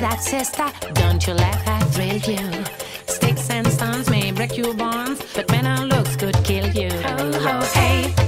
that, sister? Don't you laugh? I thrill you? Sticks and stones may break your bones, but men and looks could kill you. Oh oh hey.